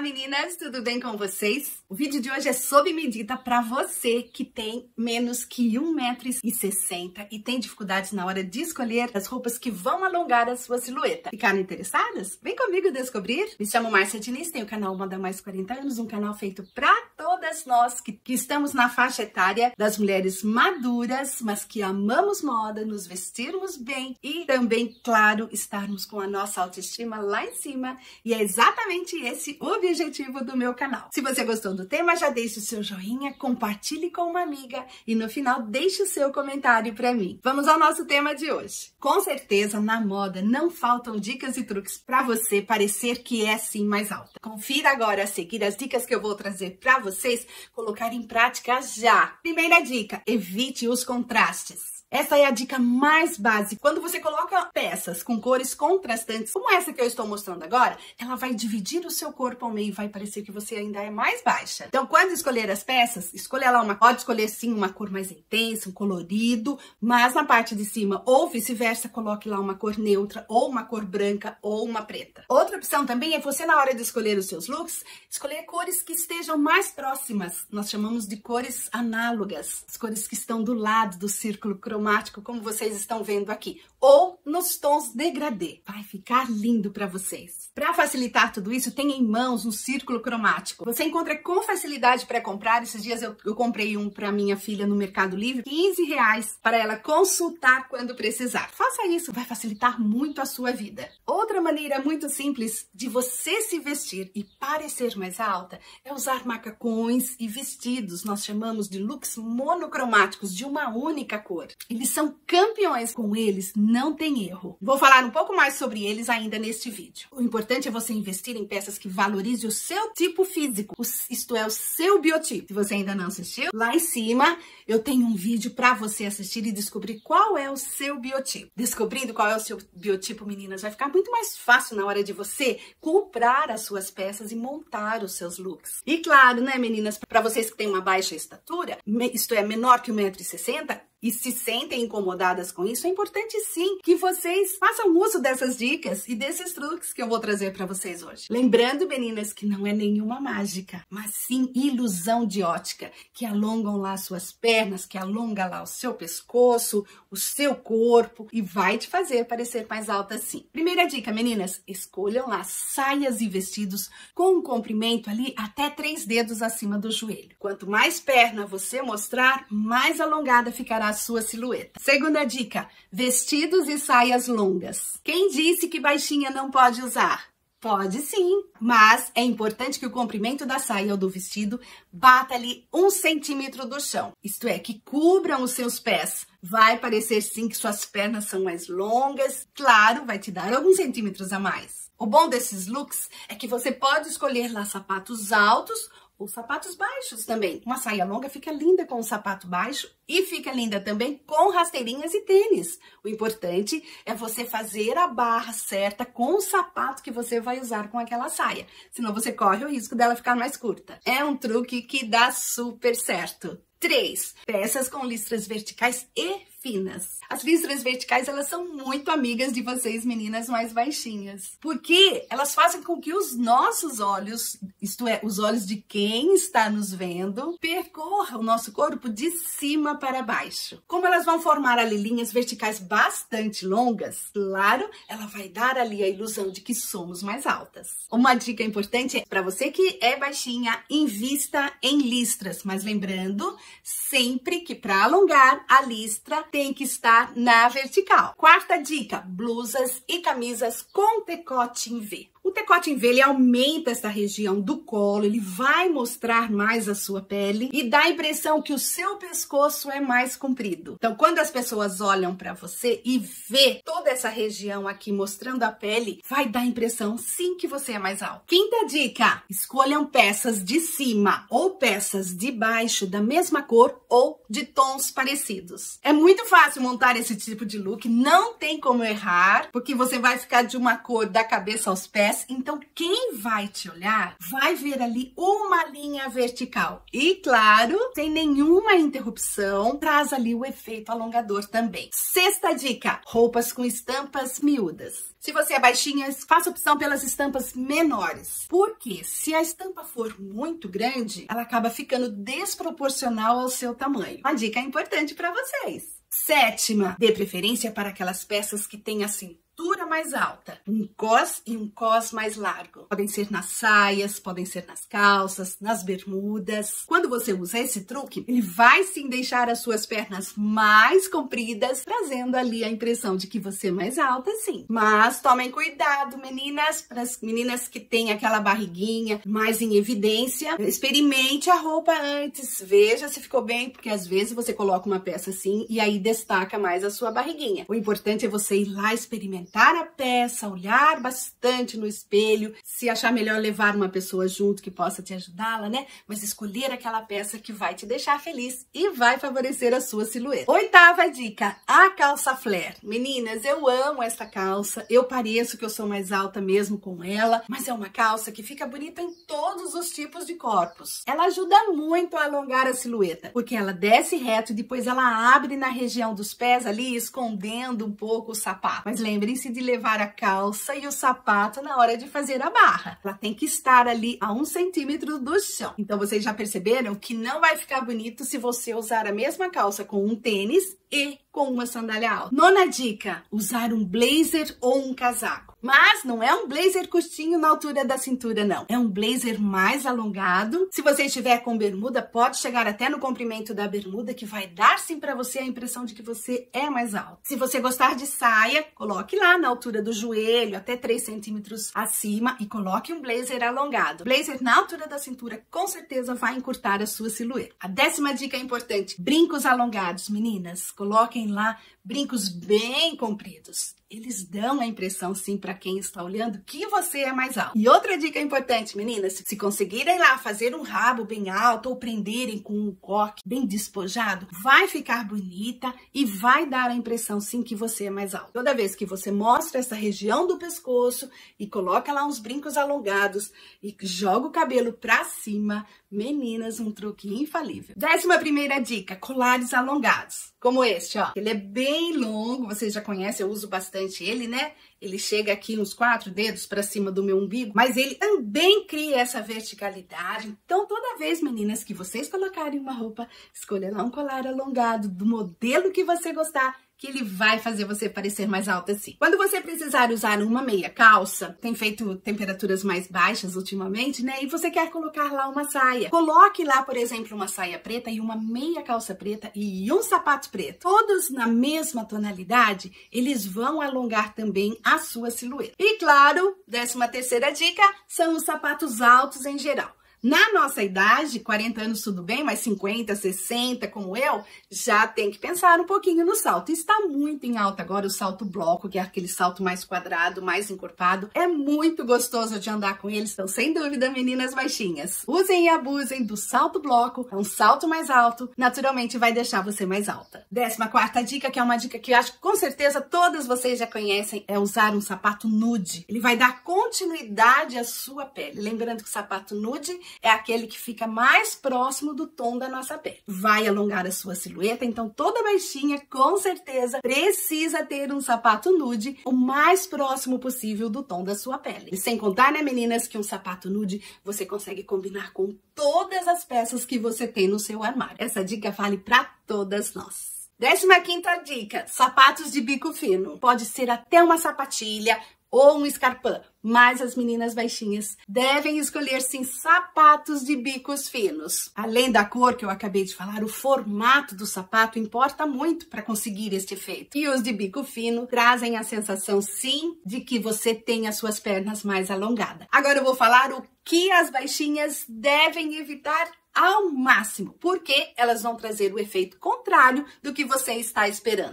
Meninas, tudo bem com vocês? O vídeo de hoje é sob medida para você que tem menos que 1,60m e tem dificuldades na hora de escolher as roupas que vão alongar a sua silhueta. Ficaram interessadas? Vem comigo descobrir! Me chamo Márcia Diniz, tenho o canal Moda Mais 40 anos, um canal feito para todas nós que, que estamos na faixa etária das mulheres maduras, mas que amamos moda, nos vestirmos bem e também, claro, estarmos com a nossa autoestima lá em cima. E é exatamente esse o objetivo do meu canal. Se você gostou do tema, já deixe o seu joinha, compartilhe com uma amiga e no final deixe o seu comentário para mim. Vamos ao nosso tema de hoje. Com certeza, na moda não faltam dicas e truques para você parecer que é sim mais alta. Confira agora a seguir as dicas que eu vou trazer para vocês colocar em prática já. Primeira dica: evite os contrastes. Essa é a dica mais básica. Quando você coloca peças com cores contrastantes, como essa que eu estou mostrando agora, ela vai dividir o seu corpo ao meio e vai parecer que você ainda é mais baixa. Então, quando escolher as peças, escolha lá uma, pode escolher sim uma cor mais intensa, um colorido, mas na parte de cima ou vice-versa, coloque lá uma cor neutra, ou uma cor branca, ou uma preta. Outra opção também é você, na hora de escolher os seus looks, escolher cores que estejam mais próximas. Nós chamamos de cores análogas, as cores que estão do lado do círculo cromático cromático, como vocês estão vendo aqui, ou nos tons degradê. Vai ficar lindo para vocês. Para facilitar tudo isso, tem em mãos um círculo cromático. Você encontra com facilidade para comprar. Esses dias eu, eu comprei um para minha filha no Mercado Livre, 15 reais para ela consultar quando precisar. Faça isso, vai facilitar muito a sua vida. Outra maneira muito simples de você se vestir e parecer mais alta é usar macacões e vestidos. Nós chamamos de looks monocromáticos de uma única cor. Eles são campeões, com eles não tem erro. Vou falar um pouco mais sobre eles ainda neste vídeo. O importante é você investir em peças que valorizem o seu tipo físico, isto é, o seu biotipo. Se você ainda não assistiu, lá em cima eu tenho um vídeo para você assistir e descobrir qual é o seu biotipo. Descobrindo qual é o seu biotipo, meninas, vai ficar muito mais fácil na hora de você comprar as suas peças e montar os seus looks. E claro, né, meninas, para vocês que têm uma baixa estatura, isto é, menor que 1,60m, e se sentem incomodadas com isso, é importante sim que vocês façam uso dessas dicas e desses truques que eu vou trazer para vocês hoje. Lembrando, meninas, que não é nenhuma mágica, mas sim ilusão de ótica, que alongam lá suas pernas, que alonga lá o seu pescoço, o seu corpo e vai te fazer parecer mais alta assim. Primeira dica, meninas, escolham lá saias e vestidos com um comprimento ali até três dedos acima do joelho. Quanto mais perna você mostrar, mais alongada ficará a sua silhueta. Segunda dica: vestidos e saias longas. Quem disse que baixinha não pode usar? Pode sim, mas é importante que o comprimento da saia ou do vestido bata ali um centímetro do chão. Isto é, que cubram os seus pés. Vai parecer sim que suas pernas são mais longas. Claro, vai te dar alguns centímetros a mais. O bom desses looks é que você pode escolher lá sapatos altos os sapatos baixos também. Uma saia longa fica linda com o sapato baixo e fica linda também com rasteirinhas e tênis. O importante é você fazer a barra certa com o sapato que você vai usar com aquela saia. Senão você corre o risco dela ficar mais curta. É um truque que dá super certo. 3. Peças com listras verticais e finas. As listras verticais, elas são muito amigas de vocês, meninas mais baixinhas, porque elas fazem com que os nossos olhos, isto é, os olhos de quem está nos vendo, percorram o nosso corpo de cima para baixo. Como elas vão formar ali linhas verticais bastante longas, claro, ela vai dar ali a ilusão de que somos mais altas. Uma dica importante é para você que é baixinha, invista em listras, mas lembrando sempre que para alongar a listra tem que estar na vertical. Quarta dica: blusas e camisas com decote em V. O decote em V ele aumenta essa região do colo, ele vai mostrar mais a sua pele e dá a impressão que o seu pescoço é mais comprido. Então, quando as pessoas olham para você e vê toda essa região aqui mostrando a pele, vai dar a impressão sim que você é mais alto. Quinta dica: escolham peças de cima ou peças de baixo da mesma cor ou de tons parecidos. É muito fácil montar esse tipo de look, não tem como errar, porque você vai ficar de uma cor da cabeça aos pés Então, quem vai te olhar vai ver ali uma linha vertical. E, claro, sem nenhuma interrupção, traz ali o efeito alongador também. Sexta dica: roupas com estampas miúdas. Se você é baixinha, faça opção pelas estampas menores. Porque se a estampa for muito grande, ela acaba ficando desproporcional ao seu tamanho. Uma dica importante para vocês. Sétima, dê preferência para aquelas peças que têm assim cintura mais alta, um cos e um cos mais largo. Podem ser nas saias, podem ser nas calças, nas bermudas. Quando você usa esse truque, ele vai sim deixar as suas pernas mais compridas, trazendo ali a impressão de que você é mais alta, sim. Mas tomem cuidado, meninas, para as meninas que têm aquela barriguinha mais em evidência, experimente a roupa antes, veja se ficou bem, porque às vezes você coloca uma peça assim e aí destaca mais a sua barriguinha. O importante é você ir lá experimentar experimentar a peça, olhar bastante no espelho, se achar melhor levar uma pessoa junto que possa te ajudá-la, né? Mas escolher aquela peça que vai te deixar feliz e vai favorecer a sua silhueta. Oitava dica, a calça flare. Meninas, eu amo essa calça. Eu pareço que eu sou mais alta mesmo com ela, mas é uma calça que fica bonita em todos os tipos de corpos. Ela ajuda muito a alongar a silhueta, porque ela desce reto e depois ela abre na região dos pés ali, escondendo um pouco o sapato. Mas lembrem lembre-se de levar a calça e o sapato na hora de fazer a barra. Ela tem que estar ali a um centímetro do chão. Então, vocês já perceberam que não vai ficar bonito se você usar a mesma calça com um tênis e com uma sandália alta. Nona dica: usar um blazer ou um casaco. Mas não é um blazer curtinho na altura da cintura, não. É um blazer mais alongado. Se você estiver com bermuda, pode chegar até no comprimento da bermuda, que vai dar sim para você a impressão de que você é mais alto. Se você gostar de saia, coloque lá na altura do joelho, até 3 centímetros acima, e coloque um blazer alongado. Blazer na altura da cintura, com certeza vai encurtar a sua silhueta. A décima dica é importante: brincos alongados, meninas. Coloquem lá brincos bem compridos eles dão a impressão, sim, para quem está olhando, que você é mais alto. E outra dica importante, meninas, se conseguirem lá fazer um rabo bem alto ou prenderem com um coque bem despojado, vai ficar bonita e vai dar a impressão, sim, que você é mais alto. Toda vez que você mostra essa região do pescoço e coloca lá uns brincos alongados e joga o cabelo para cima, meninas, um truque infalível. Décima primeira dica, colares alongados, como este, ó. Ele é bem longo, vocês já conhecem, eu uso bastante ele, né? Ele chega aqui nos quatro dedos para cima do meu umbigo, mas ele também cria essa verticalidade. Então, toda vez, meninas, que vocês colocarem uma roupa, escolha lá um colar alongado do modelo que você gostar que ele vai fazer você parecer mais alta assim. Quando você precisar usar uma meia calça, tem feito temperaturas mais baixas ultimamente, né? E você quer colocar lá uma saia. Coloque lá, por exemplo, uma saia preta e uma meia calça preta e um sapato preto. Todos na mesma tonalidade, eles vão alongar também a sua silhueta. E claro, décima terceira dica, são os sapatos altos em geral. Na nossa idade, 40 anos tudo bem, mas 50, 60, como eu, já tem que pensar um pouquinho no salto. Está muito em alta agora o salto bloco, que é aquele salto mais quadrado, mais encorpado. É muito gostoso de andar com eles, então sem dúvida, meninas baixinhas. Usem e abusem do salto bloco, é um salto mais alto, naturalmente vai deixar você mais alta. Décima quarta dica, que é uma dica que eu acho que com certeza todas vocês já conhecem, é usar um sapato nude. Ele vai dar continuidade à sua pele. Lembrando que o sapato nude é aquele que fica mais próximo do tom da nossa pele. Vai alongar a sua silhueta, então toda baixinha, com certeza, precisa ter um sapato nude o mais próximo possível do tom da sua pele. E sem contar, né, meninas, que um sapato nude você consegue combinar com todas as peças que você tem no seu armário. Essa dica vale para todas nós. Décima quinta dica, sapatos de bico fino. Pode ser até uma sapatilha, ou um escarpão, mas as meninas baixinhas devem escolher sim sapatos de bicos finos. Além da cor que eu acabei de falar, o formato do sapato importa muito para conseguir este efeito. E os de bico fino trazem a sensação sim de que você tem as suas pernas mais alongadas. Agora eu vou falar o que as baixinhas devem evitar ao máximo, porque elas vão trazer o efeito contrário do que você está esperando.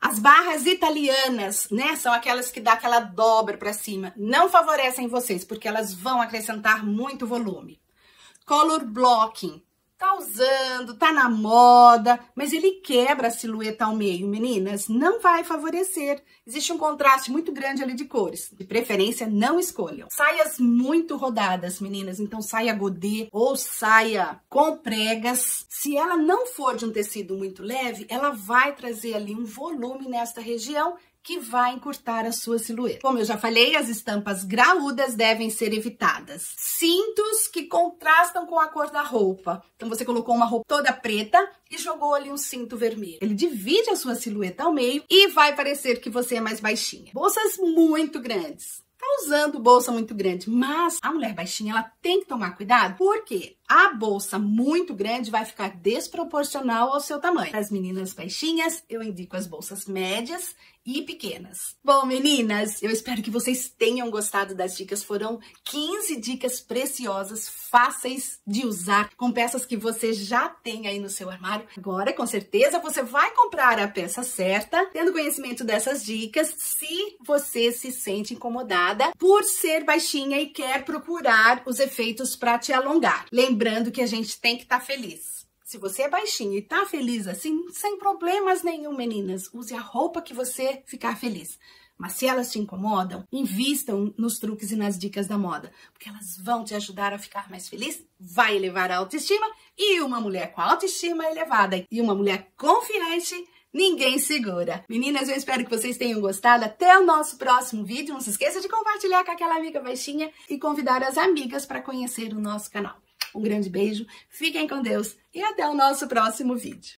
As barras italianas, né, são aquelas que dá aquela dobra para cima, não favorecem vocês, porque elas vão acrescentar muito volume. Color blocking, tá usando, tá na moda, mas ele quebra a silhueta ao meio, meninas, não vai favorecer. Existe um contraste muito grande ali de cores. De preferência, não escolham. Saias muito rodadas, meninas, então saia godê ou saia com pregas. Se ela não for de um tecido muito leve, ela vai trazer ali um volume nesta região que vai encurtar a sua silhueta. Como eu já falei, as estampas graúdas devem ser evitadas. Cintos que contrastam com a cor da roupa. Então você colocou uma roupa toda preta e jogou ali um cinto vermelho. Ele divide a sua silhueta ao meio e vai parecer que você é mais baixinha. Bolsas muito grandes tá usando bolsa muito grande, mas a mulher baixinha ela tem que tomar cuidado, porque a bolsa muito grande vai ficar desproporcional ao seu tamanho. Para as meninas baixinhas, eu indico as bolsas médias e pequenas. Bom, meninas, eu espero que vocês tenham gostado das dicas. Foram 15 dicas preciosas, fáceis de usar, com peças que você já tem aí no seu armário. Agora, com certeza, você vai comprar a peça certa, tendo conhecimento dessas dicas, se você se sente incomodada por ser baixinha e quer procurar os efeitos para te alongar. Lembrando que a gente tem que estar tá feliz. Se você é baixinho e tá feliz assim, sem problemas nenhum, meninas, use a roupa que você ficar feliz. Mas se elas te incomodam, invistam nos truques e nas dicas da moda, porque elas vão te ajudar a ficar mais feliz, vai elevar a autoestima e uma mulher com autoestima elevada e uma mulher confiante ninguém segura. Meninas, eu espero que vocês tenham gostado. Até o nosso próximo vídeo. Não se esqueça de compartilhar com aquela amiga baixinha e convidar as amigas para conhecer o nosso canal. Um grande beijo, fiquem com Deus e até o nosso próximo vídeo.